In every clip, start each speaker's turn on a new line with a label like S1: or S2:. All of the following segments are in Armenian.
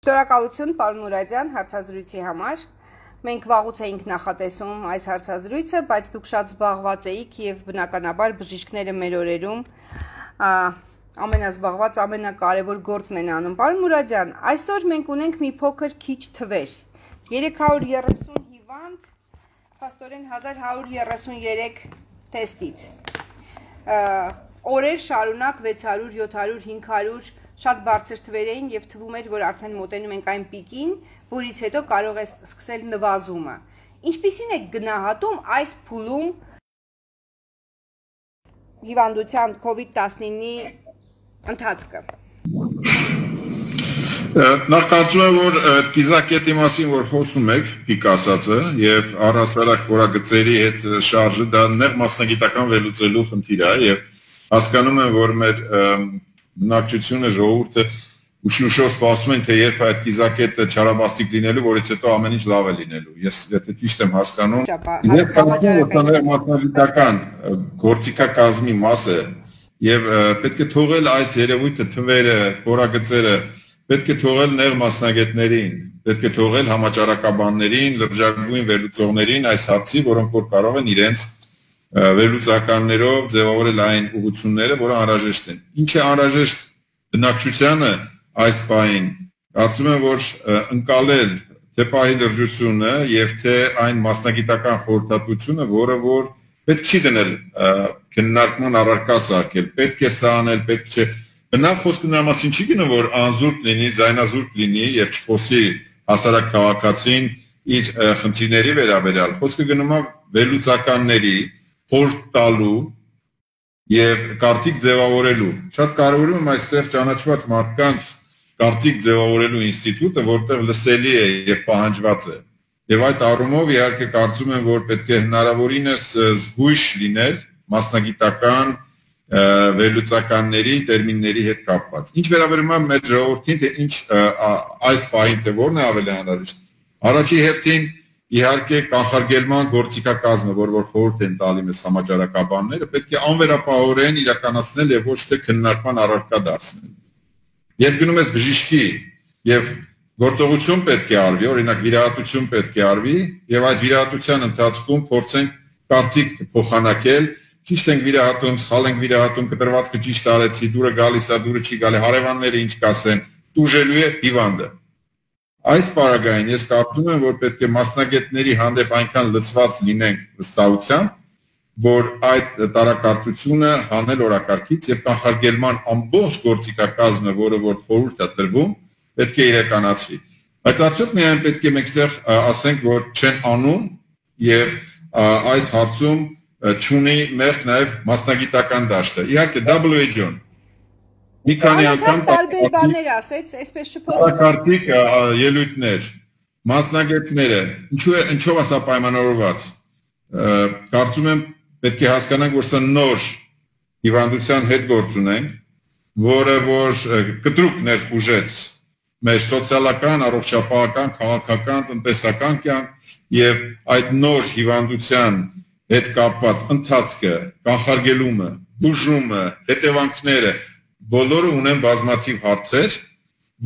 S1: Շնորհակալություն, պարոն Մուրադյան, հարցազրույցի համար։ Մենք վաղուց էինք նախատեսում այս հարցազրույցը, բայց դուք շատ զբաղված էիք եւ բնականաբար բժիշկները մեր օրերում ամենազբաղված ամենակարևոր գործն են անում։ Պարոն Մուրադյան, այսօր մենք ունենք մի փոքր քիչ թվեր։ 330 հիվանդ, փաստորեն 1133 տեստից։ Օրեր շարունակ 600, 700, 500 շատ բարձր թվեր էին եւ թվում էր, որ արդեն մոտենում ենք այն պիկին, որից հետո կարող է սկսել նվազումը։ Ինչպիսին է գնահատում այս փուլում հիվանդության COVID-19-ի ընթացքը։
S2: Նախ կարծում եմ, որ կիզակետի մասին, որ խոսում եք, պիկ ասածը, եւ առհասարակ որագծերի հետ շարժը դա նեղ մասնագիտական վերլուծելու խնդիր է եւ հասկանում եմ, որ մեր բնակչությունը, ժողովուրդը ուշ-ուշով սպասում են, թե երբ այդ կիզակետը չարաբաստիկ լինելու, որից հետո ամեն ինչ լավ է լինելու։ Ես եթե ճիշտ եմ հասկանում,
S1: երբ
S2: համաճարակային մասնագիտական գործիքակազմի մաս է եւ պետք է թողել այս երևույթը, թվերը, փորագծերը, պետք է թողել նեղ մասնագետներին, պետք է թողել համաճարակաբաններին, լրջագույն վերլուծողներին այս հարցի, որոնք որ կարող են իրենց վերլուծականներով ձևավորել այն ուղությունները, որը անհրաժեշտ են։ Ինչ է անհրաժեշտ բնակչությանը այս պահին։ Կարծում եմ, որ ընկալել թե պահի լրջությունը եւ թե այն մասնագիտական խորհրդատվությունը, որը որ պետք չի դնել քննարկման առարկա սարքել, պետք է սա անել, պետք չէ Բնավ խոսքը նրա մասին չի գնում, որ անզուրկ լինի, ձայնազուրկ լինի եւ չխոսի հասարակ քաղաքացին իր խնդիրների վերաբերյալ։ Խոսքը գնում է վերլուծականների, փորձ տալու եւ կարծիք ձևավորելու։ Շատ կարևորում եմ այստեղ ճանաչված մարդկանց կարծիք ձևավորելու ինստիտուտը, որտեղ լսելի է եւ պահանջված է։ Եվ այդ առումով իհարկե կարծում եմ, որ պետք է հնարավորինս զգույշ լինել մասնագիտական վերլուծականների տերմինների հետ կապված։ Ինչ վերաբերում է մեր ժողովրդին, թե ինչ այս պահին թե որն է ավելի անհրաժեշտ։ Առաջի հերթին Իհարկե կանխարգելման գործիքակազմը, որ որ խորհուրդ են տալի մեզ համաճարակաբանները, պետք է անվերապահորեն իրականացնել եւ ոչ թե քննարկման առարկա դարձնել։ Երբ գնում ես բժիշկի եւ գործողություն պետք է արվի, օրինակ վիրահատություն պետք է արվի եւ այդ վիրահատության ընթացքում փորձենք կարծիք փոխանակել, ճիշտ ենք վիրահատում, սխալ ենք վիրահատում, կտրվածքը ճիշտ արեցի, դուրը գալիս է, դուրը չի գալի, հարևանները ինչ կասեն, դուժելու է հիվանդը։ Այս պարագային ես կարծում եմ, որ պետք է մասնագետների հանդեպ այնքան լծված լինենք վստահությամբ, որ այդ տարակարծությունը հանել օրակարգից եւ կանխարգելման ամբողջ գործիքակազմը, որը որ խորհուրդ է տրվում, պետք է իրականացվի։ Բայց արդյոք միայն պետք է մեկտեղ ասենք, որ չեն անում եւ այս հարցում ճունի մեղ նաեւ մասնագիտական դաշտը։ Իհարկե WHO-ն
S1: Մի քանի անգամ տարբեր բաներ ասեց, այսպես շփոթ։
S2: Կարտիկ ելույթներ, մասնագետները, ինչու է ինչով է սա պայմանավորված։ Կարծում եմ պետք է հասկանանք, որ սա նոր հիվանդության հետ գործ ունենք, որը որ կտրուկ ներխուժեց մեր սոցիալական, առողջապահական, քաղաքական, տնտեսական կյանք եւ այդ նոր հիվանդության հետ կապված ընթացքը, կանխարգելումը, բուժումը, հետևանքները բոլորը ունեն բազմաթիվ հարցեր,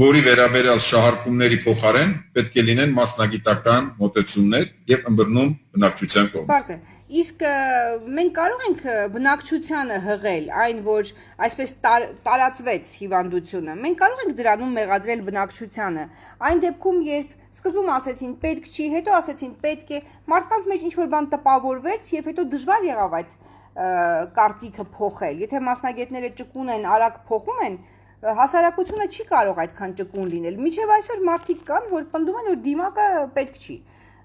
S2: որի վերաբերյալ շահարկումների փոխարեն պետք է լինեն մասնագիտական մոտեցումներ եւ ըմբռնում բնակչության կողմից։
S1: Բարձ է։ Իսկ մենք կարող ենք բնակչությանը հղել այն, որ այսպես տար, տարածվեց հիվանդությունը։ Մենք կարող ենք դրանում մեղադրել բնակչությանը։ Այն դեպքում, երբ սկզբում ասեցին պետք չի, հետո ասեցին պետք է, մարդկանց մեջ ինչ որ բան տպավորվեց եւ հետո դժվար եղավ այդ կարծիքը փոխել։ Եթե մասնագետները ճկուն են, արագ փոխում են, հասարակությունը չի կարող այդքան ճկուն լինել։ Միջև այսօր մարդիկ կան, որ պնդում են, որ դիմակը պետք չի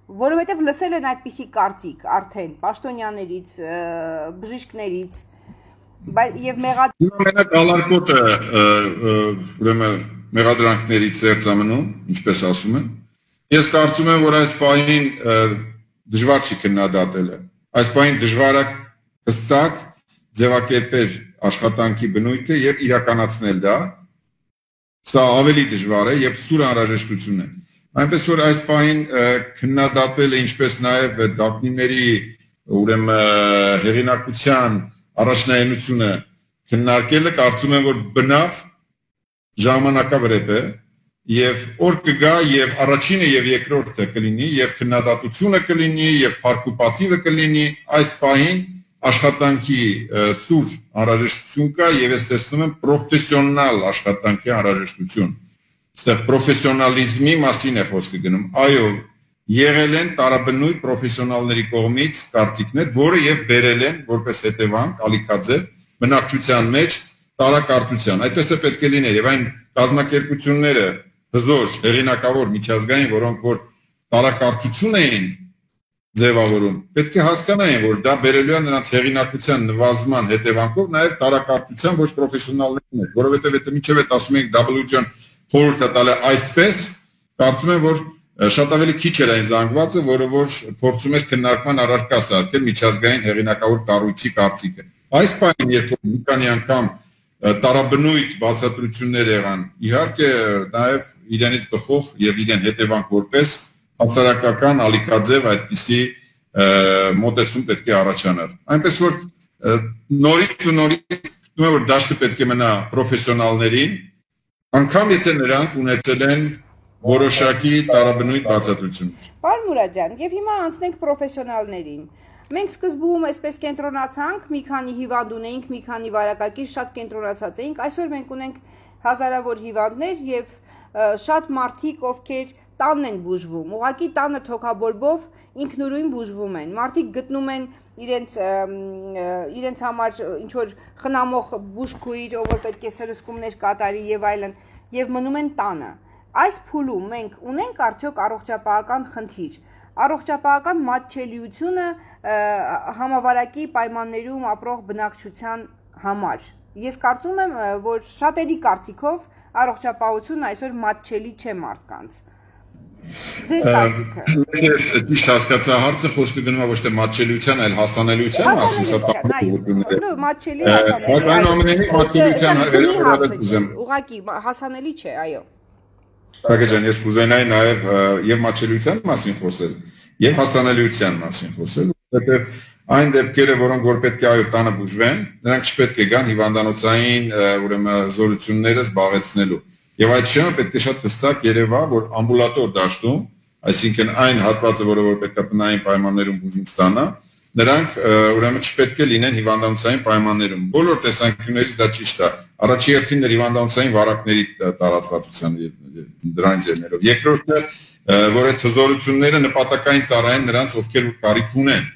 S1: որովհետև լսել են այդպիսի կարծիք արդեն պաշտոնյաներից, բժիշկներից, բայց եւ մեղադ
S2: Մենակ ալարկոտը ուրեմն մեղադրանքներից ծերծ ամնում, ինչպես ասում են։ Ես կարծում եմ, որ այս պահին դժվար չի քննադատելը։ Այս պահին դժվար է հստակ ձևակերպել աշխատանքի բնույթը եւ իրականացնել դա սա ավելի դժվար է եւ սուր անհրաժեշտություն է այնպես որ այս պահին քննադատելը ինչպես նաեւ դակնիների ուրեմն հեղինակության առաջնայինությունը քննարկելը կարծում եմ որ բնավ ժամանակավրեպ է եւ օր կգա եւ առաջինը եւ երկրորդը կլինի եւ քննադատությունը կլինի եւ փարկուպատիվը կլինի այս պահին աշխատանքի սուր անհրաժեշտություն կա եւ ես տեսնում եմ պրոֆեսիոնալ աշխատանքի անհրաժեշտություն այստեղ պրոֆեսիոնալիզմի մասին է խոսքը գնում այո եղել են տարաբնույթ պրոֆեսիոնալների կողմից կարծիքներ որը եւ բերել են որպես հետևանք ալիքաձև բնակչության մեջ տարակարծության այդպես է պետք է լիներ եւ այն կազմակերպությունները հզոր հերինակավոր միջազգային, որոնք որ տարակարծություն էին ձևավորում, պետք է հասկանային, որ դա բերելու է նրանց հեղինակության նվազման հետևանքով նաև տարակարծության ոչ պրոֆեսիոնալների մեջ, որովհետև եթե միջև այդ ասում ենք WGN խորհուրդը տալը այսպես, կարծում եմ, որ շատ ավելի քիչ էր այն զանգվածը, որը որ փորձում էր քննարկման առարկա սարքել միջազգային հեղինակավոր կառույցի կարծիքը։ Այս բանը երբ մի քանի անգամ տարաբնույթ բացատրություններ եղան, իհարկե նաև իրենից բխող եւ իրեն հետևանք որպես հասարակական ալիքաձև այդպիսի մոտեցում պետք է առաջանար։ Այնպես որ նորից ու նորից գտնում եմ որ դաշտը պետք է մնա պրոֆեսիոնալներին, անկամ եթե նրանք ունեցել են որոշակի տարաբնույթ բացատրություններ։
S1: Պարոն Մուրադյան, եւ հիմա անցնենք պրոֆեսիոնալներին։ Մենք սկզբում այսպես կենտրոնացանք, մի քանի հիվանդ ունեինք, մի քանի վարակակիր շատ կենտրոնացած էինք։ Այսօր մենք ունենք հազարավոր հիվանդներ եւ շատ մարդիկ, ովքեր տանն են բուժվում, ուղակի տանը թոքաբորբով ինքնուրույն բուժվում են։ Մարդիկ գտնում են իրենց իրենց համար ինչ որ խնամող բուժքույր, ով պետք է սրսկումներ կատարի եւ այլն, եւ մնում են տանը։ Այս փուլում մենք ունենք արդյոք առողջապահական խնդիր առողջապահական մատչելիությունը համավարակի պայմաններում ապրող բնակչության համար Ես կարծում եմ, որ շատերի կարծիքով առողջապահությունն այսօր մատչելի չէ մարդկանց։ Ձեր կարծիքը։
S2: Ես ճիշտ հասկացա հարցը խոսքը գնում է ոչ թե մատչելիության, այլ հասանելիության մասին, սա
S1: տարբերություններ է։ Մատչելի հասանելի։
S2: Բայց այն ամենին մատչելիության վերաբերյալ
S1: ուզեմ։ Ուղղակի հասանելի չէ, այո։
S2: Բակե ջան, ես կուզենայի նաև եւ մատչելիության մասին խոսել, եւ հասանելիության մասին խոսել, որովհետեւ այն դեպքերը, որոնք որ պետք է այո տանը բուժվեն, նրանք չպետք է գան հիվանդանոցային ուրեմն զորությունները զբաղեցնելու։ Եվ այդ շեմը պետք է շատ հստակ երևա, որ ամբուլատոր դաշտում, այսինքն այն հատվածը, որը որ պետք է տնային պայմաններում բուժում ստանա, նրանք ուրեմն չպետք է լինեն հիվանդանոցային պայմաններում։ Բոլոր տեսանկյուններից դա ճիշտ է։ Առաջի հերթին հիվանդանոցային վարակների տարածվածության դրանից ելնելով։ Երկրորդը, որ այդ հզորությունները նպատակային ծառայեն նրանց, ովքեր կարիք ունեն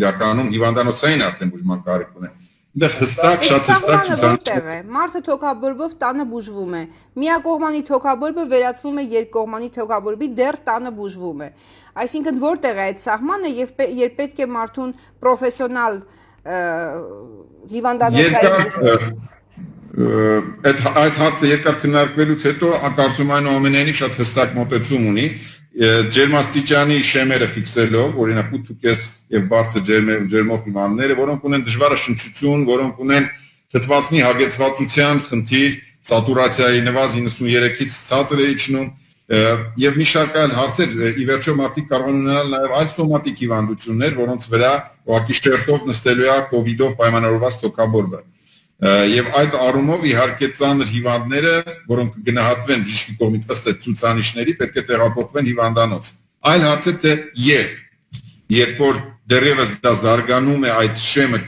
S2: իրականում հիվանդանոցային արդեն բուժման կարիք ունեն։ Այնտեղ հստակ շատ հստակ
S1: ցուցանիշ է։ Մարդը թոքաբորբով տանը բուժվում է։ Միակողմանի թոքաբորբը վերածվում է երկկողմանի թոքաբորբի, դեռ տանը բուժվում է։ Այսինքն որտեղ է այդ սահմանը եւ երբ պետք է մարդուն պրոֆեսիոնալ հիվանդանոցային
S2: այդ այդ հարցը երկար քննարկվելուց հետո կարծում եմ այնուամենայնիվ շատ հստակ մոտեցում ունի ջերմաստիճանի շեմերը ֆիքսելով, օրինակ 8.5 եւ բարձր ջերմով հիվանդները, որոնք ունեն դժվար շնչություն, որոնք ունեն թթվածնի հագեցվածության խնդիր, սատուրացիայի նվազ 93-ից ցածր է իջնում եւ մի շարք այլ հարցեր ի վերջո մարդիկ կարող են ունենալ նաեւ այլ սոմատիկ հիվանդություններ, որոնց վրա ուղղակի շերտով նստելու է կ ូវ իդով պայմանավորված թոքաբորբը եւ այդ առումով իհարկե ցաներ հիվանդները, որոնք կգնահատվեն բժշկի կողմից ըստ այդ ցուցանիշների, պետք է տեղափոխվեն հիվանդանոց։ Այլ հարցը թե երբ, երբ որ դեռևս դա զարգանում է այդ շեմը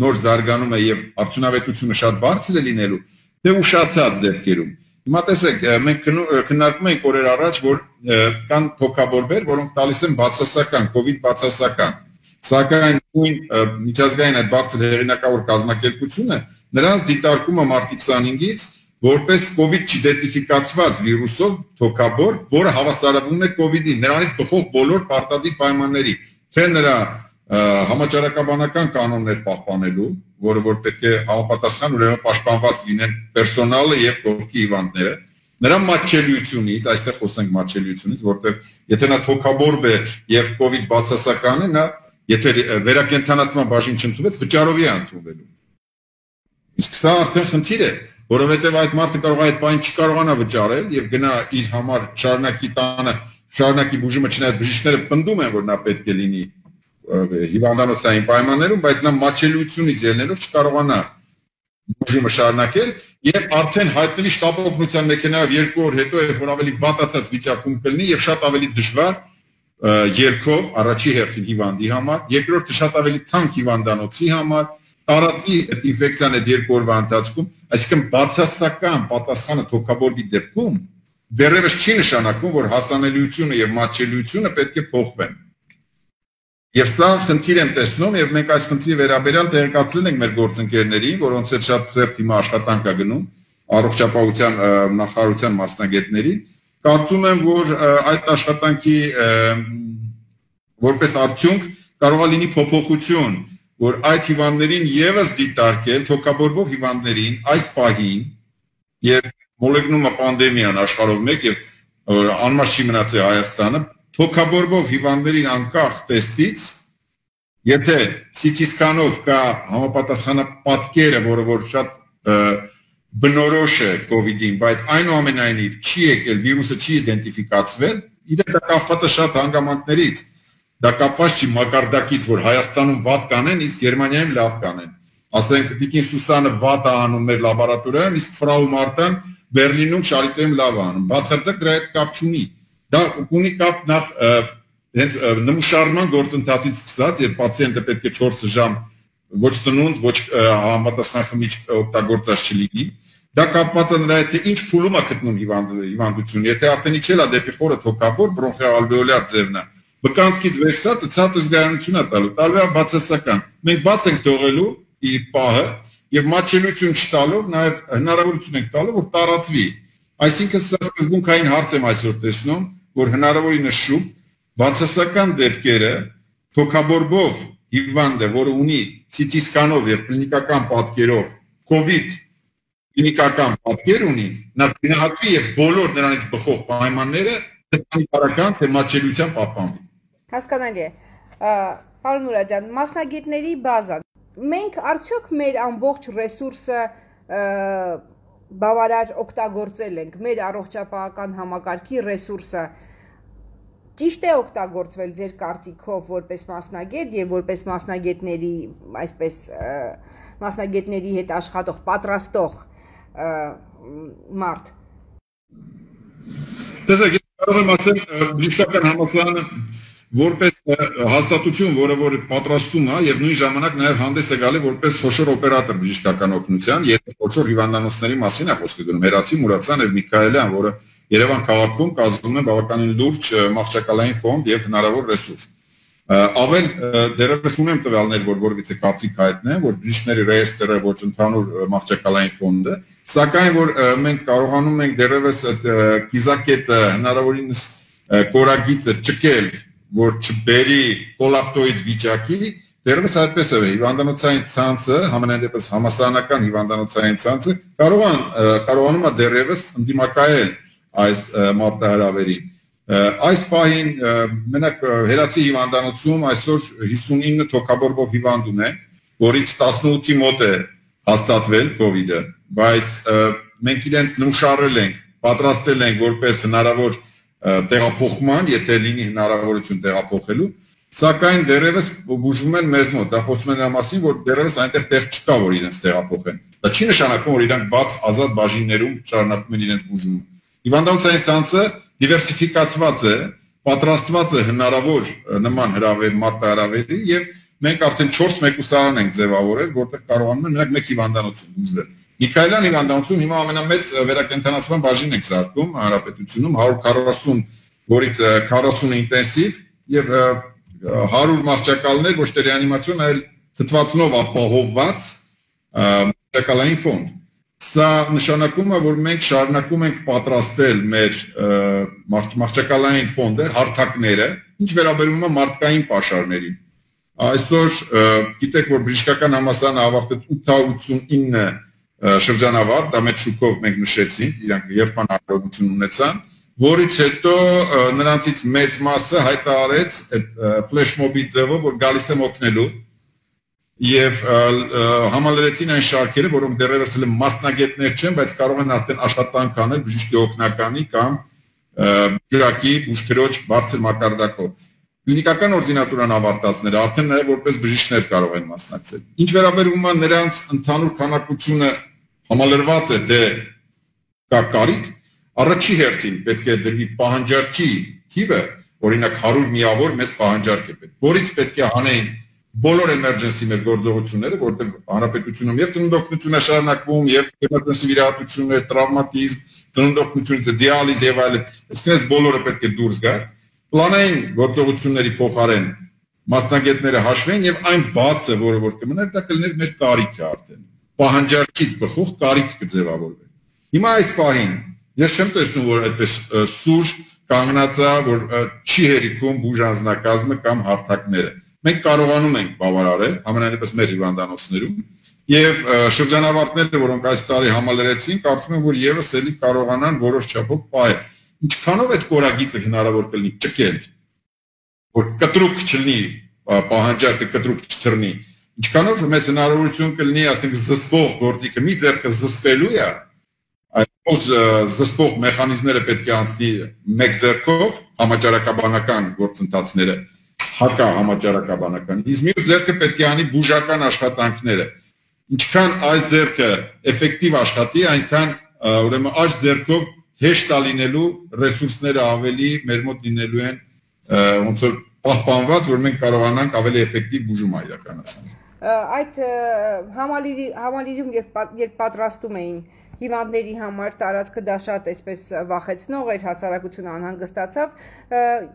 S2: նոր զարգանում է եւ արդյունավետությունը շատ բարձր է լինելու, թե ուշացած դեպքերում։ Հիմա տեսեք, մենք քննարկում ենք օրեր առաջ, որ կան թոքաբորբեր, որոնք տալիս են բացասական, COVID բացասական։ Սակայն նույն միջազգային այդ բարձր հեղինակավոր կազմակերպությունը նրանց դիտարկումը մարտի 25-ից որպես COVID չիդենտիֆիկացված վիրուսով թոքաբոր, որը հավասարվում է COVID-ին, նրանից բխող բոլոր պարտադիր պայմանների, թե նրա համաճարակաբանական կանոններ պահպանելու, որը որ պետք է համապատասխան ուրեմն պաշտպանված լինեն պերսոնալը եւ կողքի հիվանդները, նրա մատչելիությունից, այստեղ խոսենք մատչելիությունից, որտեղ եթե նա թոքաբորբ է եւ COVID բացասական է, նա եթե վերակենդանացման բաժին չընդունվեց, վճարովի է ընդունվելու Իսկ սա արդեն խնդիր է, որովհետև այդ մարդը կարող է այդ բան չկարողանա վճարել եւ գնա իր համար շարունակի տանը, շարունակի բուժումը չնայած բժիշկները պնդում են, որ նա պետք է լինի հիվանդանոցային պայմաններում, բայց նա մաչելիությունից ելնելով չկարողանա բուժումը շարունակել Եվ արդեն հայտնվի շտապ օգնության մեքենայով երկու օր հետո երբ որ ավելի վատացած վիճակում կլինի եւ շատ ավելի դժվար երկով առաջի հերթին հիվանդի համար, երկրորդը շատ ավելի թանկ հիվանդանոցի համար, տարածի այդ ինֆեկցիան այդ երկու օրվա ընթացքում, այսինքն բացասական պատասխանը թոքաբորբի դեպքում դեռևս չի նշանակում, որ հասանելիությունը եւ մատչելիությունը պետք է փոխվեն։ Եվ սա խնդիր եմ տեսնում եւ մենք այս խնդրի վերաբերյալ տեղեկացրել ենք մեր գործընկերներին, որոնց հետ շատ ծերտ հիմա աշխատանք է գնում առողջապահության նախարարության մասնագետների։ Կարծում եմ, որ այդ աշխատանքի որպես արդյունք կարող է լինի փոփոխություն որ այդ հիվանդներին եւս դիտարկել թոքաբորբով հիվանդներին այս պահին եւ մոլեգնումը պանդեմիան աշխարհով մեկ եւ անմար չի մնացել Հայաստանը թոքաբորբով հիվանդներին անկախ տեսից եթե CT scan-ով կա համապատասխանապատկերը, որը որ շատ բնորոշ է COVID-ին, բայց այնուամենայնիվ չի եկել, վիրուսը չի իդենտիֆիկացվել, իրենք դա կախված է շատ հանգամանքներից դա կապված չի մակարդակից, որ Հայաստանում վատ կանեն, իսկ Գերմանիայում լավ կանեն։ Ասենք Տիկին Սուսանը վատ է անում մեր լաբորատորիայում, իսկ Ֆրաու Մարտան Բերլինում շարիտոյում լավ է անում։ Բացարձակ դրա հետ կապ չունի։ Դա ունի կապ նախ հենց նմուշարման գործընթացից սկսած, երբ պացիենտը պետք է 4 ժամ ոչ ծնունդ, ոչ համապատասխան խմիչք օգտագործած չլինի, դա կապված է նրա հետ թե ինչ փուլում է գտնում հիվանդությունը։ Եթե արդեն իջել է դեպի խորը թոքաբոր բրոնխեալվեոլար ձևն է, Բկանցից վերսած ցած զգայունություն է տալու, տալու է բացասական։ Մենք բաց ենք թողելու ի պահը եւ մաչելություն չտալով նաեւ հնարավորություն ենք տալու, որ տարածվի։ Այսինքն սա սկզբունքային հարց եմ այսօր տեսնում, որ հնարավոր է նշում բացասական դեպքերը թոքաբորբով հիվանդը, որը ունի CT scan-ով եւ կլինիկական պատկերով COVID կլինիկական պատկեր ունի, նա գնահատվի եւ բոլոր նրանից բխող պայմանները տեսանյութական թե մաչելիության պահպանվի։
S1: Հասկանալի է։ Պարոն Մուրադյան, մասնագետների բազան։ Մենք արդյոք մեր ամբողջ ռեսուրսը բավարար օգտագործել ենք, մեր առողջապահական համակարգի ռեսուրսը ճիշտ է օգտագործվել ձեր կարծիքով որպես մասնագետ եւ որպես մասնագետների, այսպես մասնագետների հետ աշխատող, պատրաստող մարդ։
S2: Տեսեք, կարող եմ ասել բժշկական համալսարանը որպես հաստատություն, որը որ պատրաստում է եւ նույն ժամանակ նաեւ հանդես է գալի որպես խոշոր օպերատոր բժշկական օգնության, եթե խոշոր հիվանդանոցների մասին է խոսքը գնում, Հերացի Մուրացյան եւ Միքայելյան, որը Երևան քաղաքում կազմում է բավականին լուրջ մահճակալային ֆոնդ եւ հնարավոր ռեսուրս։ Ավել դերևս ունեմ տվյալներ, որ որովհետեւ կարծիք հայտնեմ, որ բժիշկների ռեեստրը ոչ ընդհանուր մահճակալային ֆոնդը, սակայն որ մենք կարողանում ենք դերևս կիզակետը հնարավորինս կորագիծը ճկել որ չբերի կոլապտոիդ վիճակի, դեռևս այդպես է հիվանդանոցային ցանցը, համենայն դեպս համասարանական հիվանդանոցային ցանցը կարողան կարողանում է դեռևս ընդդիմակայել այս մարտահրավերին։ Այս պահին մենակ հերացի հիվանդանոցում այսօր 59 թոքաբորբով հիվանդ ունեն, որից 18-ի մոտ է հաստատվել իդը, բայց մենք իրենց նմուշարել ենք, պատրաստել ենք որպես հնարավոր տեղափոխման, եթե լինի հնարավորություն տեղափոխելու, սակայն դերևս բուժվում են մեզ մոտ, դա խոսում են մասին, որ դերևս այնտեղ տեղ չկա, որ իրենց տեղափոխեն։ Դա չի նշանակում, որ իրանք բաց ազատ բաժիններում շարունակում են իրենց բուժումը։ Հիվանդանոցային ցանցը դիվերսիֆիկացված է, պատրաստված է հնարավոր նման հրավեր մարտահրավերի եւ մենք արդեն 4 մեկուսարան ենք ձևավորել, որտեղ կարողանում են մենակ մեկ հիվանդանոցում բուժվել։ Միքայելյան հիվանդանոցում հիմա ամենամեծ վերակենդանացման բաժին եք զարգում հանրապետությունում 140, որից 40-ը ինտենսիվ եւ 100 մահճակալներ ոչ թե ռեանիմացիոն, այլ թթվածնով ապահովված մահճակալային ֆոնդ։ Սա նշանակում է, որ մենք շարունակում ենք պատրաստել մեր մահճակալային ֆոնդը, հարթակները, ինչ վերաբերում է մարդկային պաշարներին։ Այսօր գիտեք, որ բժշկական համասարանը ավարտեց 889 շրջանավար, դա մեծ շուկով մենք նշեցինք, իրանք երբան հաջողություն ունեցան, որից հետո նրանցից մեծ մասը հայտարարեց այդ ֆլեշ մոբի ձևով, որ գալիս եմ օգնելու եւ համալրեցին այն շարքերը, որոնք դեռևս էլ մասնագետներ չեն, բայց կարող են արդեն աշխատանք անել բժշկի օգնականի կամ բյուրակի բուժքրոջ բարձր մակարդակով կլինիկական օրդինատուրան ավարտածները արդեն նաև որպես բժիշկներ կարող են մասնակցել։ Ինչ վերաբերում է նրանց ընդհանուր քանակությունը համալրված է թե կա կարիք, առաջի հերթին պետք է դրվի պահանջարկի թիվը, օրինակ 100 միավոր մեծ պահանջարկ է պետք, որից պետք է անեին բոլոր emergency մեր գործողությունները, որտեղ հանրապետությունում եւ ծննդօգնություն է շարունակվում, եւ emergency վիրահատություններ, տրավմատիզմ, ծննդօգնություն, դիալիզ եւ այլն, այսինքն բոլորը պետք է դուրս գա։ Պլանային գործողությունների փոխարեն մասնագետները հաշվեն եւ այն բացը, որը որ կմներ, դա կլիներ մեր կարիքը արդեն։ Պահանջարկից բխող կարիք կձևավորվի։ Հիմա այս պահին ես չեմ տեսնում, որ այդպես սուր կանգնածա, որ չի հերիքում բուժանձնակազմը կամ հարթակները։ Մենք կարողանում ենք բավարարել ամենայնպես մեր հիվանդանոցներում եւ շրջանավարտները, որոնք այս տարի համալրեցին, կարծում եմ, որ եւս ելի կարողանան որոշ չափով պահել։ Ինչքանով այդ կորագիծը հնարավոր կլինի ճկել, որ կտրուկ չլինի, պահանջարկը կտրուկ չթռնի։ Ինչքանով մեծ հնարավորություն կլինի, ասենք, զսպող գործիքը մի ձեռքը զսպելու է, այդ զսպող մեխանիզմները պետք է անցնի մեկ ձեռքով համաճարակաբանական գործընթացները հակա համաճարակաբանական։ Իսկ մյուս ձեռքը պետք է անի բուժական աշխատանքները։ Ինչքան այս ձեռքը էֆեկտիվ աշխատի, այնքան ուրեմն այս ձեռքով հեշտ է լինելու ռեսուրսները ավելի մեր մոտ լինելու են ոնց որ պահպանված, որ մենք կարողանանք ավելի էֆեկտիվ բուժում իրականացնել
S1: այդ համալիրի համալիրում երբ պատրաստում էին հիվանդների համար տարածքը դա շատ այսպես վախեցնող էր, հասարակությունը անհանգստացավ։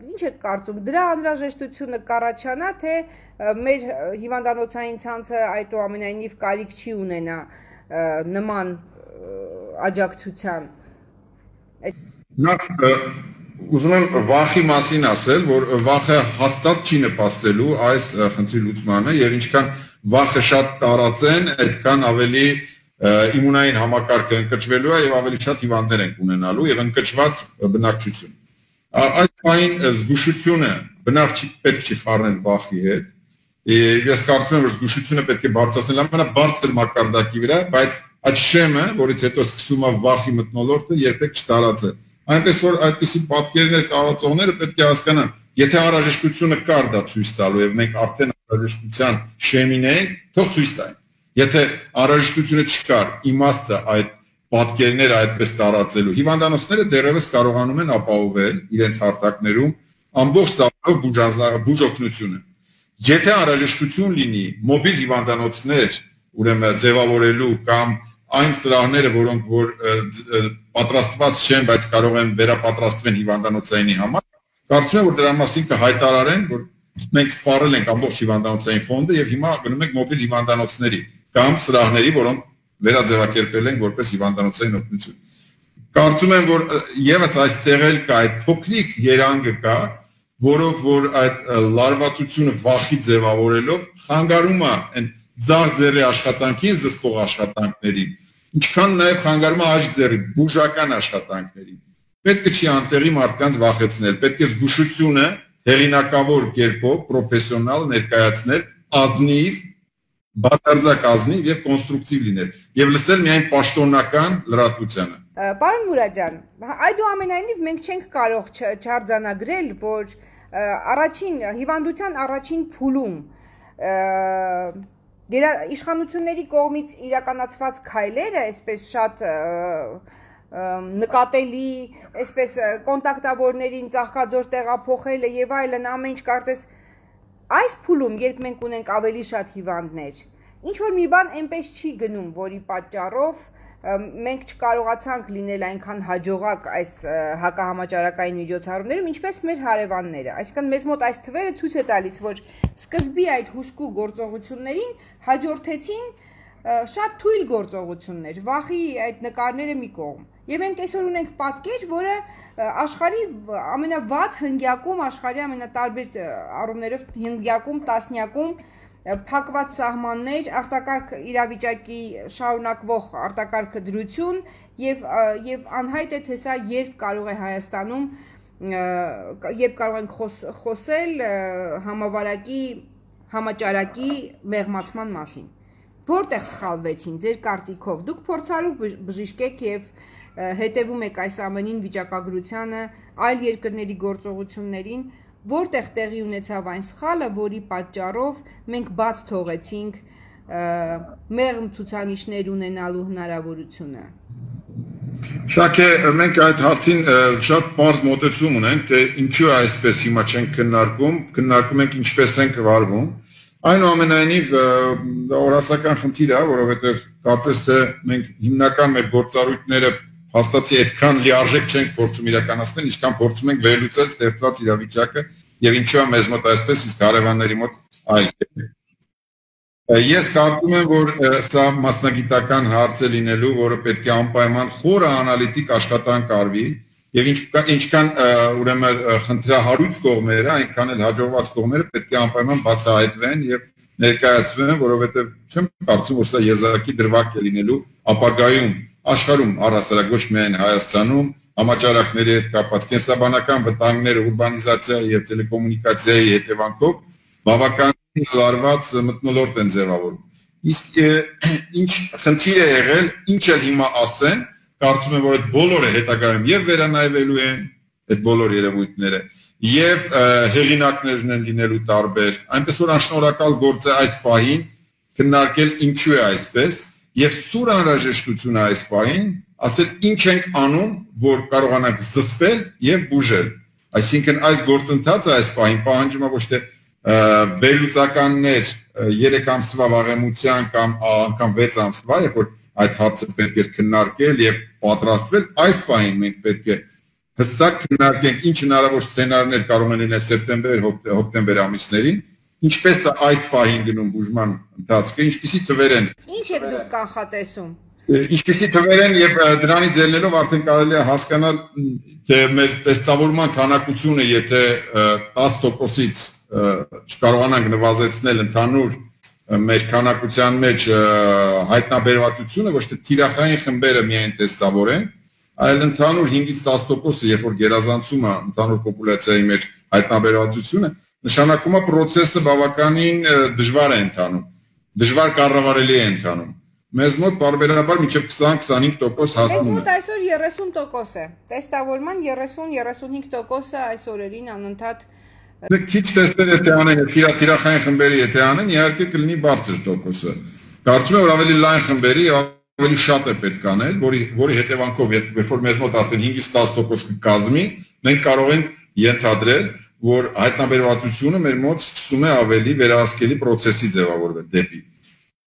S1: Ինչ է կարծում, դրա անհրաժեշտությունը կառաջանա, թե մեր հիվանդանոցային ցանցը այդուամենայնիվ կարիք չի ունենա նման աջակցության։
S2: Նախ ուզում եմ վախի մասին ասել, որ վախը հաստատ չի նպաստելու այս խնդրի լուծմանը եւ ինչքան վախը շատ տարածեն, այդքան ավելի իմունային համակարգը ընկճվելու է եւ ավելի շատ հիվանդներ ենք ունենալու եւ ընկճված բնակչություն։ Այդ բանին զգուշությունը բնավ չի պետք չի խառնել վախի հետ։ Ես կարծում եմ, որ զգուշությունը պետք է բարձրացնել ամենաբարձր մակարդակի վրա, բայց այդ շեմը, որից հետո սկսում է վախի մտնոլորտը, երբեք չտարածը։ Այնպես որ այդպիսի պատկերներ տարածողները պետք է հասկանան, եթե անհրաժեշտությունը կար դա ցույց տալու եւ մենք արդեն անհրաժեշտության շեմին ենք, թող ցույց տային։ Եթե անհրաժեշտությունը չկար, իմաստը այդ պատկերները այդպես տարածելու, հիվանդանոցները դեռևս կարողանում են ապահովել իրենց հարթակներում ամբողջ ծավալով բուժօգնությունը։ Եթե անհրաժեշտություն լինի մոբիլ հիվանդանոցներ, ուրեմն ձևավորելու կամ այն ծրագրերը, որոնք որ պատրաստված չեն, բայց կարող են վերապատրաստվել հիվանդանոցայինի համար, կարծում եմ որ դրա մասին կհայտարարեն, որ մենք սպառել ենք ամբողջ հիվանդանոցային ֆոնդը եւ հիմա գնում ենք մոբիլ հիվանդանոցների կամ սրահների, որոնք վերաձևակերպել են որպես հիվանդանոցային օգնություն։ Կարծում եմ, որ եւս այստեղ էլ կա այդ փոքրիկ երանգը կա, որով որ այդ լարվածությունը վախի ձևավորելով խանգարում է այն ձախ ձեռի աշխատանքին զսպող աշխատանքներին, ինչքան նաև խանգարում է աջ ձեռի բուժական աշխատանքներին։ Պետք է չի անտեղի մարդկանց վախեցնել, պետք է զգուշությունը հեղինակավոր կերպով պրոֆեսիոնալ ներկայացնել ազնիվ բացարձակ ազնիվ եւ կոնստրուկտիվ լինել եւ լսել միայն պաշտոնական լրատվությանը։
S1: Պարոն Մուրադյան, այդուամենայնիվ մենք չենք կարող չարձանագրել, որ առաջին հիվանդության առաջին փուլում իշխանությունների կողմից իրականացված քայլերը, այսպես շատ նկատելի, այսպես կոնտակտավորներին ծաղկաձոր տեղափոխելը եւ այլն ամեն ինչ կարծես Այս փուլում, երբ մենք ունենք ավելի շատ հիվանդներ, ինչ որ մի բան այնպես չի գնում, որի պատճառով մենք չկարողացանք լինել այնքան հաջողակ այս հակահամաճարակային միջոցառումներում, ինչպես մեր հարևանները։ Այսինքն մեզ մոտ այս թվերը ցույց է տալիս, որ սկզբի այդ հուշկու գործողություններին հաջորդեցին շատ թույլ գործողություններ, վախի այդ նկարները մի կողմ։ Եվ մենք այսօր ունենք պատկեր, որը աշխարհի ամենավատ հնգյակում, աշխարհի ամենատարբեր առումներով հնգյակում, տասնյակում փակված սահմաններ, արտակարգ իրավիճակի շարունակվող արտակարգ դրություն եւ եւ անհայտ է թե սա երբ կարող է Հայաստանում երբ կարող ենք խոսել համավարակի համաճարակի մեղմացման մասին։ Որտեղ սխալվեցին ձեր կարծիքով։ Դուք փորձարու բժիշկ եք եւ հետևում եք այս ամենին վիճակագրությանը, այլ երկրների գործողություններին, որտեղ տեղի ունեցավ այն սխալը, որի պատճառով մենք բաց թողեցինք մեղմ ցուցանիշներ ունենալու հնարավորությունը։
S2: Շակե, մենք այդ հարցին շատ բարձ մոտեցում ունենք, թե ինչու այսպես հիմա չենք քննարկում, քննարկում ենք ինչպես ենք վարվում։ Այնուամենայնիվ օրասական խնդիր է, որովհետև կարծես թե մենք հիմնական մեր գործառույթները հաստատի այդքան լիարժեք չենք փորձում իրականացնել, ինչքան փորձում ենք վերլուծել ստեղծված իրավիճակը եւ ինչու է մեզ մոտ այսպես, իսկ հարևանների մոտ այլ։ Ես կարծում եմ, որ սա մասնագիտական հարց է լինելու, որը պետք է անպայման խորը անալիտիկ աշխատանք արվի եւ ինչքան ինչքան ուրեմն խնդրահարույց կողմերը, այնքան էլ հաջողված կողմերը պետք է անպայման բացահայտվեն եւ ներկայացվեն, որովհետեւ չեմ կարծում, որ սա եզակի դրվագ է լինելու ապագայում աշխարհում առասարակ ոչ միայն Հայաստանում համաճարակների հետ կապված կենսաբանական վտանգները ուրբանիզացիայի եւ տելեկոմունիկացիայի հետևանքով բավական լարված մտնոլորտ են ձևավորում։ Իսկ ինչ խնդիր է եղել, ինչ էլ հիմա ասեն, կարծում եմ, որ այդ բոլորը հետագայում եւ վերանայվելու են այդ բոլոր երևույթները եւ հեղինակներն են լինելու տարբեր։ Այնպես որ անշնորհակալ գործ է այս պահին քննարկել ինչու է այսպես եւ սուր անհրաժեշտությունը այս պահին ասել ինչ ենք անում, որ կարողանանք զսպել եւ բուժել։ Այսինքն այս գործընթացը այս պահին պահանջում է ոչ թե վերլուծականներ 3 ամսվա վաղեմության կամ անգամ 6 ամսվա, երբ որ այդ հարցը պետք է քննարկել եւ պատրաստվել, այս պահին մենք պետք է հստակ քննարկենք ինչ հնարավոր սցենարներ կարող են լինել սեպտեմբեր, հոկտեմբեր ամիսներին, ինչպես է այս պահին գնում բուժման ընթացքը, ինչպիսի թվեր են։
S1: Ինչ եք դուք կանխատեսում։
S2: Ինչպիսի թվեր են եւ դրանից ելնելով արդեն կարելի է հասկանալ թե մեր տեստավորման քանակությունը եթե 10%-ից չկարողանանք նվազեցնել ընդհանուր մեր քանակության մեջ հայտնաբերվածությունը ոչ թե թիրախային խմբերը միայն տեստավորեն, այլ ընդհանուր 5-ից 10%-ը, երբ որ գերազանցում է ընդհանուր պոպուլյացիայի մեջ հայտնաբերվածությունը, նշանակում է process-ը բավականին դժվար է ընթանում, դժվար կառավարելի է ընթանում մեզ մոտ բարբերաբար մինչև 20-25% հասնում է։
S1: Մեզ մոտ այսօր 30% է։ Տեստավորման 30-35%-ը այս օրերին անընդհատ
S2: Դե քիչ տեսնել եթե անեն, թիրախային խմբերի եթե անեն, իհարկե կլինի բարձր տոկոսը։ Կարծում եմ, որ ավելի լայն խմբերի ավելի շատ է պետք անել, որի որի հետևանքով երբ որ մեր մոտ արդեն 5-ից 10% կկազմի, մենք կարող ենք ենթադրել, որ հայտնաբերվածությունը մեր մոտ սկսում է ավելի վերահսկելի process-ի ձևավորվել դեպի։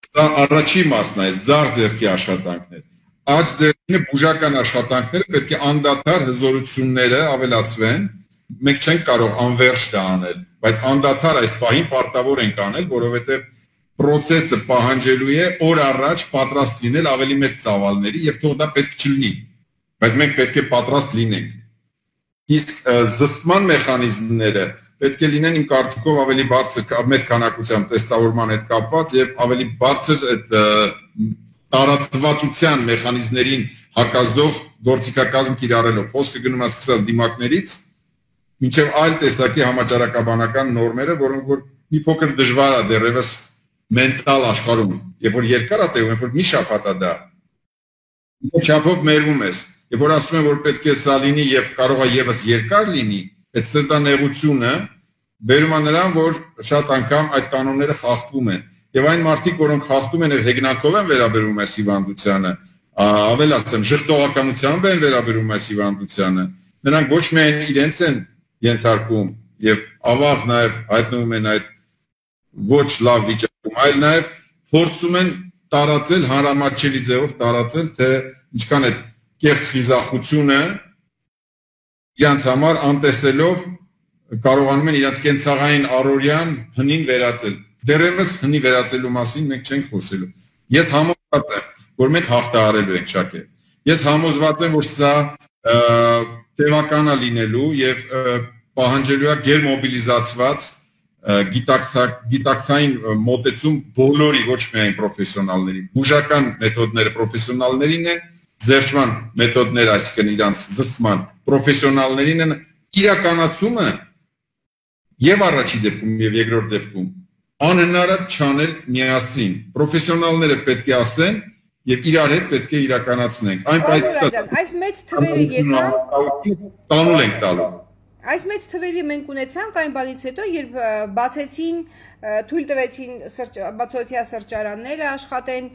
S2: Դա առաջի մասն է, ձախ ձեռքի աշխատանքներ։ Աջ ձեռքի բուժական աշխատանքները պետք է անդադար հզորությունները ավելացվեն, մենք չենք կարող անverջ դա անել, բայց անդադար այս պահին պարտավոր ենք անել, որովհետև process-ը պահանջելու է օր առաջ պատրաստ լինել ավելի մեծ ծավալների եւ թող դա պետք չլինի, բայց մենք պետք է պատրաստ լինենք։ Իսկ զսպման մեխանիզմները պետք է լինեն իմ կարծիքով ավելի բարձր մեծ քանակությամբ տեստավորման հետ կապված եւ ավելի բարձր այդ տարածվածության մեխանիզմներին հակազդող գործիքակազմ կիրառելով։ Խոսքը գնում է սկսած դիմակներից մինչև այլ տեսակի համաճարակաբանական նորմերը, որոնք որ մի փոքր դժվար է դեռևս մենտալ աշխարհում, երբ որ երկար է տևում, երբ որ մի շաբաթ է դա։ Ինչ չափով մերվում ես։ Երբ որ ասում են, որ պետք է սա լինի եւ կարող է եւս երկար լինի, այդ սրտանեղությունը բերում է նրան, որ շատ անգամ այդ կանոնները խախտվում են։ Եվ այն մարդիկ, որոնք խախտում են եւ հեգնանքով են վերաբերում այս հիվանդությանը, ավել ասեմ, ժխտողականությամբ են վերաբերում այս հիվանդությանը, նրանք ոչ միայն իրենց են ենթարկում եւ ավաղ նաեւ հայտնվում են այդ ոչ լավ վիճակում, այլ նաեւ փորձում են տարածել հանրամատչելի ձևով տարածել թե ինչքան է կեղծ խիզախությունը իրանց համար անտեսելով կարողանում են իրանց կենցաղային առօրյան հնին վերածել։ Դեռևս հնի վերածելու մասին մենք չենք խոսելու։ Ես համոզված եմ, որ մենք հաղթահարելու ենք շակե։ Ես համոզված եմ, որ սա տևականա լինելու եւ պահանջելու է գերմոբիլիզացված գիտակցային մոտեցում բոլորի ոչ միայն պրոֆեսիոնալների բուժական մեթոդները պրոֆեսիոնալներին են զերծման մեթոդները այսինքն իրանց զսպման պրոֆեսիոնալներին են իրականացումը եւ առաջի դեպքում եւ երկրորդ դեպքում անհնար է չանել միասին պրոֆեսիոնալները պետք է ասեն եւ իրար հետ պետք է իրականացնենք։
S1: Այն բայց այս մեծ թվերը եկան
S2: տանուլ ենք տալու։
S1: Այս մեծ թվերի մենք ունեցանք այն բանից հետո, երբ բացեցին թույլ տվեցին բացօթյա սրճարանները աշխատեն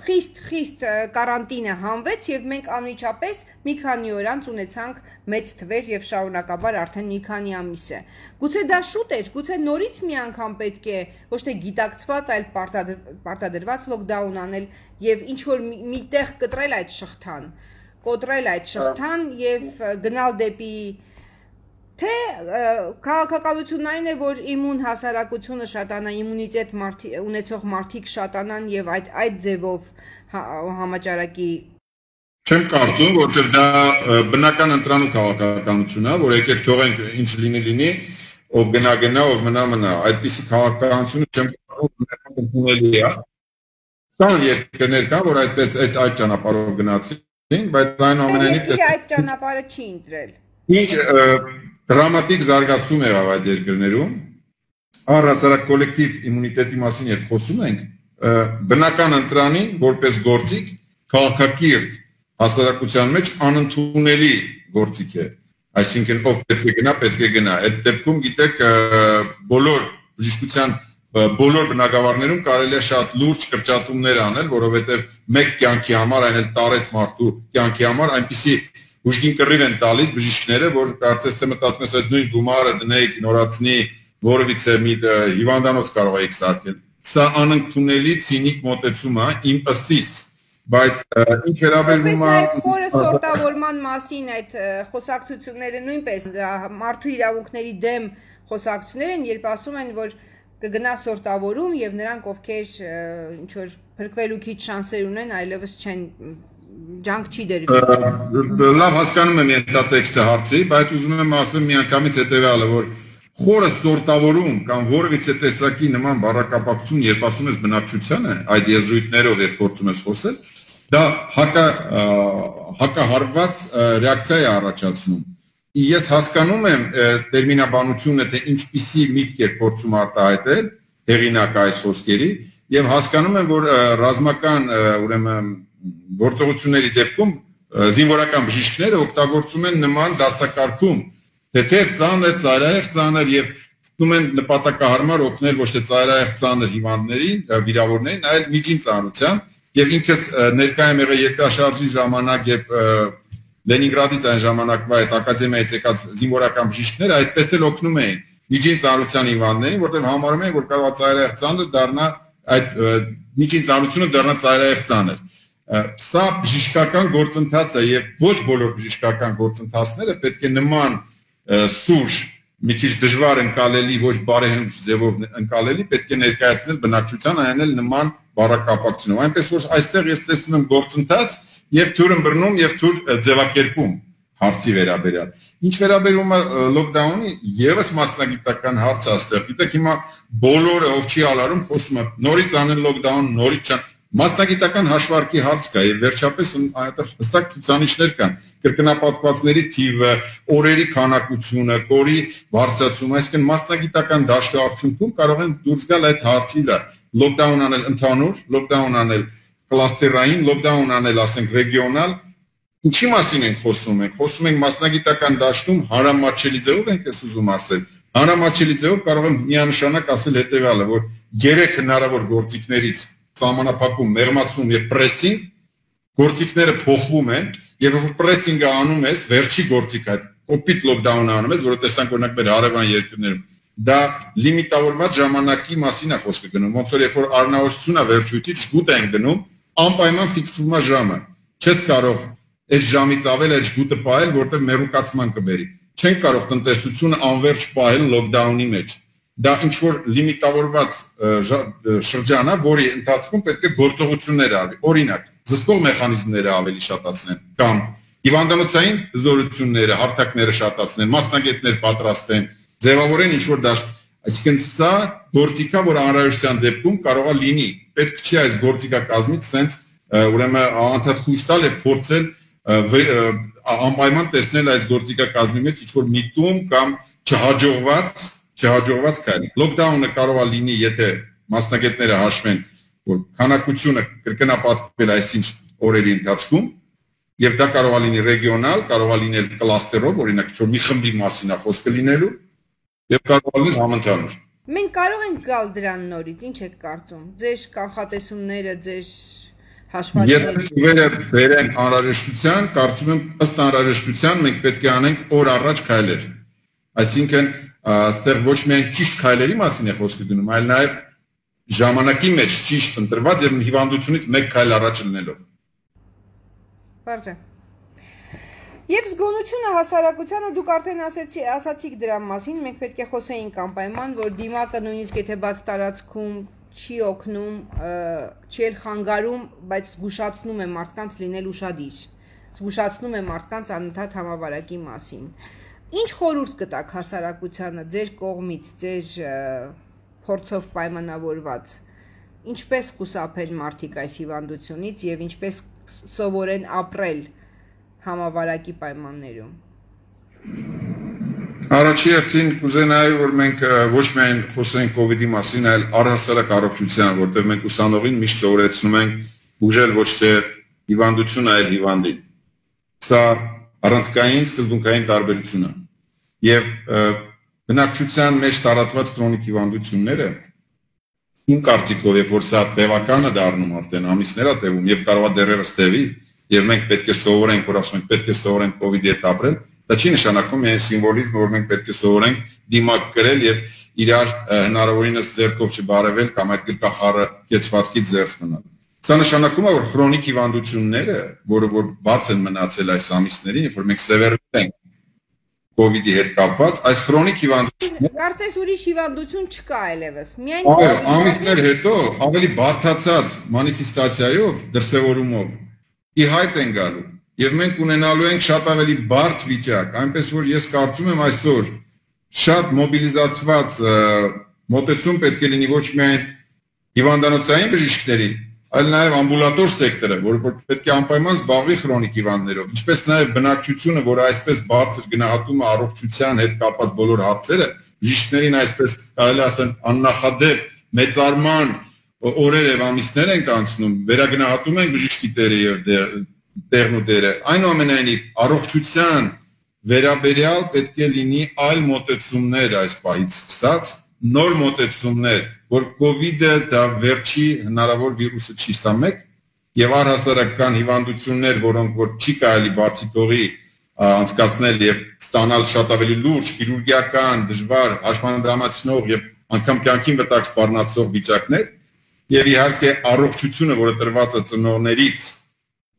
S1: խիստ խիստ կարանտինը հանվեց եւ մենք անմիջապես մի քանի օր անց ունեցանք մեծ թվեր եւ շարունակաբար արդեն մի քանի ամիս է գուցե դա շուտ էր գուցե նորից մի անգամ պետք է ոչ թե գիտակցված այլ պարտադրված լոկդաուն անել եւ ինչ որ միտեղ կտրել այդ շղթան կոտրել այդ շղթան եւ գնալ դեպի թե քաղաքականությունն այն է որ իմուն հասարակությունը շատանա իմունիտետ մարդի ունեցող մարդիկ շատանան եւ այդ այդ ձևով հա, համաճարակի
S2: Չեմ կարծում, որովհետև դա բնական ընտրանու քաղաքականություն է, որ եկեք թողենք ինչ լինի լինի, ով գնա գնա, ով մնա մնա։ Այդպիսի քաղաքականությունը չեմ կարծում ընդունելի է։ Կան երկրներ կան, որ այդպես այդ այդ ճանապարհով գնացին ենք, բայց այնուամենայնիվ
S1: այդ ճանապարհը չի ընտրել։
S2: Ինչ դրամատիկ զարգացում եղավ այդ երկրներում, առհասարակ կոլեկտիվ իմունիտետի մասին երբ խոսում ենք, բնական ընտրանին որպես գործիք քաղաքակիրթ հասարակության մեջ անընդունելի գործիք է։ Այսինքն ով պետք է գնա, պետք է գնա։ Այդ դեպքում գիտեք բոլոր բժշկության բոլոր բնակավարներում կարելի է շատ լուրջ կրճատումներ անել, որովհետև մեկ կյանքի համար, այն էլ տարեց մարդու կյանքի համար, այնպիսի ուժգին կռիվ են տալիս բժիշկները, որ կարծես թե մտածում ես այդ նույն գումարը դնեիք նորացնի որևիցե մի հիվանդանոց կարող եք սարքել։ Սա անընդունելի ցինիկ մոտեցում է իմ ըստիս բայց ինչ վերաբերում
S1: է խորը սորտավորման մասին այդ խոսակցությունները նույնպես մարդու իրավունքների դեմ խոսակցություններ են, երբ ասում են, որ կգնա սորտավորում եւ նրանք ովքեր ինչ որ փրկվելու քիչ շանսեր ունեն, այլևս չեն ջանք չի դերվի։
S2: Լավ հասկանում եմ ենթատեքստը հարցի, բայց ուզում եմ ասեմ միանգամից հետեւյալը, որ խորը սորտավորում կամ որևիցե տեսակի նման բառակապակցություն, երբ ասում ես բնակչությանը, այդ եզրույթներով երբ փորձում ես խոսել, դա հակա հակահարված ռեակցիա է առաջացնում ես հասկանում եմ տերմինաբանությունը, թե ինչպիսի միտք է փորձում արտահայտել հեղինակը այս խոսքերի եւ հասկանում եմ, որ ռազմական ուրեմն գործողությունների դեպքում զինվորական բժիշկները օգտագործում են նման դասակարգում, թեթև ծանր, ծայրահեղ ծանր եւ գտնում են նպատակահարմար օգնել ոչ թե ծայրահեղ ծանր հիվանդներին, վիրավորներին, այլ միջին ծանրության եւ ինքս ներկայ եմ եղել երկրաշարժի ժամանակ եւ Լենինգրադից այն ժամանակվա այդ ակադեմիայից եկած զինվորական բժիշկները այդպես էլ օգնում էին միջին ծանրության հիվանդներին, որտեղ համարում էին, որ կարող է ծայրահեղ ծանր դառնա այդ միջին ծանրությունը դառնա ծայրահեղ ծանր։ Սա բժշկական գործընթաց է եւ ոչ բոլոր բժշկական գործընթացները պետք է նման սուր մի քիչ դժվար ընկալելի, ոչ բարեհմշ ձևով ընկալելի, պետք է ներկայացնել բնակչության այնել նման բառակապակցություն։ Այնպես որ այստեղ ես տեսնում եմ գործընթաց, եւ թուրը բռնում եւ թուր ձևակերպում հարցի վերաբերյալ։ Ինչ վերաբերում է լոկդաունի, եւս մասնագիտական հարց է այստեղ։ Գիտեք հիմա բոլորը ով չի ալարում խոսում է նորից անել լոկդաուն, նորից չան մասնագիտական հաշվարկի հարց կա եւ վերջապես այդտեղ հստակ ցուցանիշներ կան կրկնապատկվածների թիվը, օրերի քանակությունը, կորի բարձրացումը, այսինքն մասնագիտական դաշտի արդյունքում կարող են դուրս գալ այդ հարցի վրա։ Լոկդաուն անել ընդհանուր, լոկդաուն անել կլաստերային լոկդաուն անել, ասենք ռեգիոնալ, ինչի մասին ենք խոսում ենք։ Խոսում ենք մասնագիտական դաշտում հարամաչելի ձևով ենք ես ուզում ասել։ Հանրամաչելի ձևով կարող եմ միանշանակ ասել հետեւյալը, որ երեք հնարավոր գործիքներից սահմանափակում, մեղմացում եւ պրեսինգ գործիքները փոխվում են եւ որ պրեսինգը անում ես, վերջի գործիքը կոպիտ լոկդաունը անում ես, որը տեսանք օրինակ մեր հարևան երկրներում դա լիմիտավորված ժամանակի մասին է խոսքը գնում ոնց որ երբ որ արնավորությունա վերջույթի ճգուտ են գնում անպայման ֆիքսվում է ժամը։ Չես կարող այս ժամից ավել այդ գուտը պահել, որտեղ մերուկացման կբերի։ Չեն կարող տնտեսությունը անverջ պահել լոկդաունի մեջ։ Դա ինչ որ լիմիտավորված շրջան է, որի ընթացքում պետք է գործողություններ արվի։ Օրինակ, զսկող մեխանիզմները ավելի շատացնեն կամ հիվանդանոցային զորությունները, հարթակները շատացնեն, մասնագետներ պատրաստեն, ձևավորեն ինչ որ դաշտ Այսինքն սա գործիքա, որ անհրաժեշտության դեպքում կարող է լինի։ Պետք չի այս գործիքա կազմից սենց ուրեմն անդադ խույս տալ եւ փորձել անպայման տեսնել այս գործիքա կազմի մեջ ինչ-որ միտում կամ չհաջողված չհաջողված քայլ։ Լոկդաունը կարող է լինի, եթե մասնագետները հաշվեն, որ քանակությունը կրկնապատկվել այսինչ օրերի ընթացքում Եվ դա կարող է լինի ռեգիոնալ, կարող է լինել կլաստերով, օրինակ, որ մի խմբի մասին է խոսքը լինելու, եւ կարող է լինել համընդհանուր։
S1: Մենք կարող ենք գալ դրան նորից, ինչ եք կարծում։ Ձեր կանխատեսումները, ձեր հաշվարկները։
S2: Եթե թվերը բերեն անհրաժեշտության, կարծում եմ ըստ անհրաժեշտության մենք պետք է անենք օր առաջ քայլեր։ Այսինքն, այստեղ ոչ միայն ճիշտ քայլերի մասին է խոսքը գնում, այլ նաև ժամանակի մեջ ճիշտ ընտրված եւ հիվանդությունից մեկ քայլ առաջ լինելով։
S1: Բարձ է։ Եվ զգոնությունը հասարակությանը դուք արդեն ասացի, ասացիք դրա մասին, մենք պետք է խոսեինք անպայման, որ դիմակը նույնիսկ եթե բաց տարածքում չի օգնում, չի էլ խանգարում, բայց զգուշացնում է մարդկանց լինել ուրախadir։ Զգուշացնում է մարդկանց անընդհատ համավարակի մասին։ Ինչ խորհուրդ կտաք հասարակությանը ձեր կողմից, ձեր փորձով պայմանավորված ինչպես կուսափեն մարդիկ այս հիվանդությունից եւ ինչպես սովորեն ապրել համավարակի պայմաններում
S2: Առաջի հերթին կուզենայի, որ մենք ոչ միայն խոսենք իդի մասին, այլ առհասարակ առողջության, որտեղ մենք ուսանողին միշտ սովորեցնում ենք ուժել ոչ թե հիվանդությունը, այլ հիվանդին։ Սա առանցքային սկզբունքային տարբերությունը։ Եվ բնակչության մեջ տարածված քրոնիկ հիվանդությունները իմ կարծիքով, երբ որ սա տևական է դառնում արդեն ամիսներ է տևում եւ կարողա դեռևս տևի, եւ մենք պետք է սովորենք, որ ասում ենք պետք է սովորենք իդի հետ ապրել, Դա չի նշանակում միայն սիմվոլիզմ, որ մենք պետք է սովորենք դիմակ գրել եւ իրար հնարավորինս ձեռքով չբարևել կամ այդ գլխախառը կեցվածքից զերծ մնալ։ Սա նշանակում է, որ քրոնիկ հիվանդությունները, որը որ բաց են մնացել այս ամիսներին, երբ որ մենք սևեռել ենք COVID-ի հետ կապված, այս քրոնիկ հիվանդությունները
S1: Կարծես ուրիշ հիվանդություն չկա այլևս։ Միայն
S2: Այո, ամիսներ հետո ավելի բարթացած մանիֆեստացիայով, դրսևորումով ի հայտ են գալու եւ մենք ունենալու ենք շատ ավելի բարդ վիճակ, այնպես որ ես կարծում եմ այսօր շատ մոբիլիզացված մոտեցում պետք է լինի ոչ միայն հիվանդանոցային բժիշկների, այլ նաև ամբուլատոր սեկտորը, որը պետք է անպայման զբաղվի քրոնիկ հիվանդներով, ինչպես նաև բնակչությունը, որը այսպես բարձր գնահատում է առողջության հետ կապված բոլոր հարցերը, բժիշկներին այսպես կարելի ասել աննախադեպ մեծարման օրեր եւ ամիսներ են կանցնում, վերագնահատում են բժիշկի տերը եւ տեղն ու դերը։ Այնուամենայնիվ առողջության վերաբերյալ պետք է լինի այլ մոտեցումներ այս պահից սկսած, նոր մոտեցումներ, որ իդը դա վերջի հնարավոր վիրուսը չի սա մեկ եւ առհասարակ կան հիվանդություններ, որոնք որ չի կարելի բացի թողի անցկացնել եւ ստանալ շատ ավելի լուրջ քիրուրգիական, դժվար, հաշմանդամացնող եւ անգամ կյանքին վտակ սպառնացող վիճակներ եւ իհարկե առողջությունը, որը տրված է ծնողներից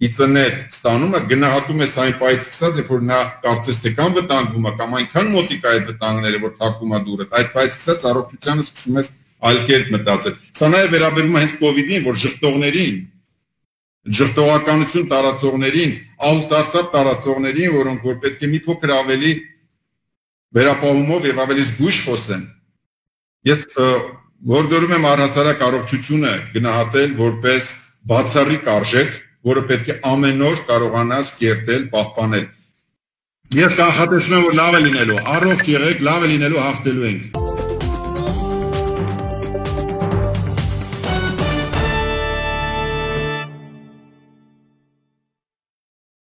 S2: իծներ ստանում է գնահատում է այն պայից սկսած երբ որ նա կարծես թե կամ վտանգում է կամ այնքան մոտիկ է վտանգները որ թակում է դուրը այդ պայից սկսած առողջությանը սկսում ես այլ կերպ մտածել սա նաև վերաբերում է հենց իդին որ ժխտողներին ժխտողականություն տարածողներին ահուսարսափ տարածողներին որոնք որ պետք է մի փոքր ավելի վերապահումով եւ ավելի զգույշ խոսեն ես որդորում եմ առհասարակ առողջությունը գնահատել որպես բացառիկ արժեք որը պետք է ամեն օր կարողանաս կերտել, պահպանել։ Ես կանխատեսում եմ, որ լավ է լինելու, առողջ եղեք, լավ է լինելու հաղթելու ենք։